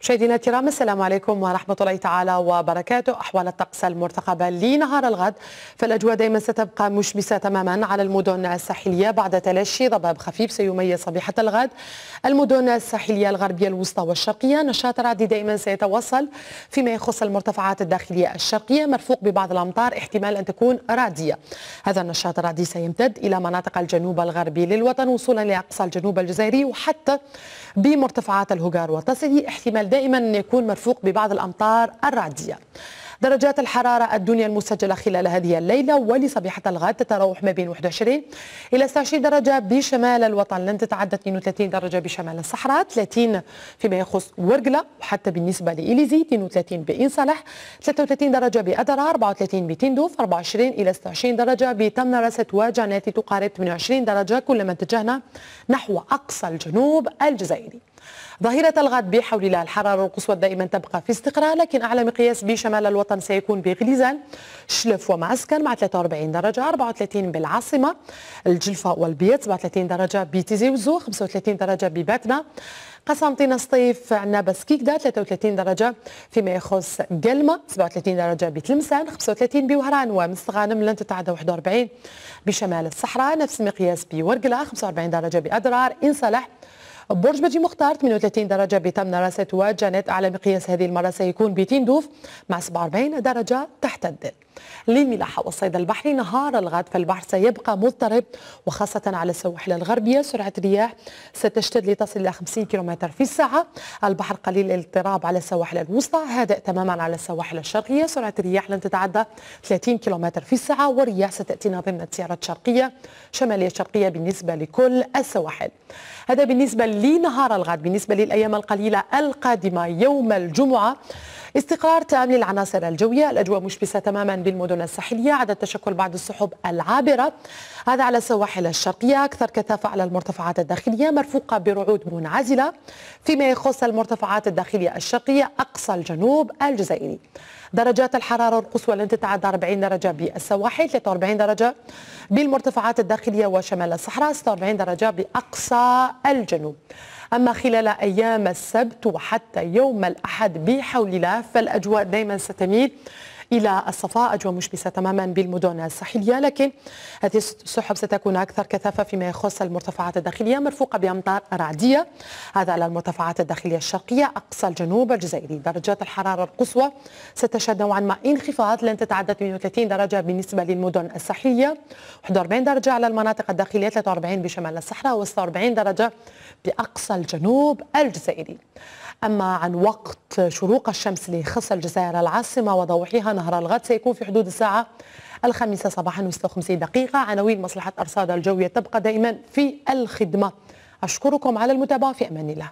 مشاهدينا الكرام السلام عليكم ورحمة الله تعالى وبركاته. أحوال الطقس المرتقبة لنهار الغد فالأجواء دائما ستبقى مشمسة تماما على المدن الساحلية بعد تلاشي ضباب خفيف سيميز صبيحة الغد. المدن الساحلية الغربية الوسطى والشرقية نشاط رعدي دائما سيتوصل فيما يخص المرتفعات الداخلية الشرقية مرفوق ببعض الأمطار احتمال أن تكون رعدية هذا النشاط الرعدي سيمتد إلى مناطق الجنوب الغربي للوطن وصولا لأقصى الجنوب الجزائري وحتى بمرتفعات الهجار والتصدي احتمال دائما أن يكون مرفوق ببعض الأمطار الرعدية درجات الحرارة الدنيا المسجلة خلال هذه الليلة ولصبيحة الغد تتراوح ما بين 21 إلى 26 درجة بشمال الوطن. لن تتعدى 32 درجة بشمال الصحراء 30 فيما يخص ورقلة وحتى بالنسبة لإليزي 32 بإن صالح 33 درجة بأدرا 34 بتندوف 24 إلى 26 درجة بتمن رست وجناتي تقارب 28 درجة كلما اتجهنا نحو أقصى الجنوب الجزائري. ظاهرة الغد بحول الله الحرارة القصوى دائما تبقى في استقرار لكن أعلى مقياس بشمال الوطن سيكون بغليزان شلف ومعسكر مع 43 درجة 34 بالعاصمة الجلفة والبيت 37 درجة بتيزي وزو 35 درجة بباتنا قسنطينة سطيف عندنا بسكيكدا 33 درجة فيما يخص قلمة 37 درجة بتلمسان 35 بوهران ومستغانم لن تتعدى 41 بشمال الصحراء نفس المقياس بورقلة 45 درجة بأدرار إن صلح برج بجي مختار 38 درجة بتم راست وجانت على مقياس هذه المرة سيكون بتندوف مع 47 درجة تحت الدل للملاحة والصيد البحري نهار الغد فالبحر سيبقى مضطرب وخاصة على السواحل الغربية سرعة الرياح ستشتد لتصل إلى 50 كم في الساعة. البحر قليل الاضطراب على السواحل الوسطى هادئ تماما على السواحل الشرقية. سرعة الرياح لن تتعدى 30 كم في الساعة والرياح ستأتينا ضمن التيارات شرقية شمالية شرقية بالنسبة لكل السواحل. هذا بالنسبة لنهار الغد بالنسبة للأيام القليلة القادمة يوم الجمعة. استقرار تام للعناصر الجوية. الأجواء مشبسة تماما بالمدن الساحلية عدد تشكل بعض السحب العابرة. هذا على السواحل الشرقية. أكثر كثافة على المرتفعات الداخلية مرفوقة برعود منعزلة. فيما يخص المرتفعات الداخلية الشرقية أقصى الجنوب الجزائري. درجات الحرارة القصوى لن تتعدى 40 درجة بالسواحل 43 درجة بالمرتفعات الداخلية وشمال الصحراء 46 درجة بأقصى الجنوب. أما خلال أيام السبت وحتى يوم الأحد بحول الله فالأجواء دائما ستميل إلى الصفاء. أجواء مشبسة تماما بالمدن الساحلية لكن هذه السحب ستكون أكثر كثافة فيما يخص المرتفعات الداخلية مرفوقة بأمطار رعدية. هذا على المرتفعات الداخلية الشرقية أقصى الجنوب الجزائري درجات الحرارة القصوى ستشهد نوعا ما انخفاض لن تتعدى 38 درجة بالنسبة للمدن الساحلية. 41 درجة على المناطق الداخلية 43 بشمال الصحراء و46 درجة بأقصى الجنوب الجزائري. أما عن وقت شروق الشمس لخص الجزائر العاصمة وضوحها نهر الغد سيكون في حدود الساعة الخامسة صباحا و56 دقيقة. عناوين مصلحة أرصاد الجوية تبقى دائما في الخدمة. أشكركم على المتابعة في أمان الله.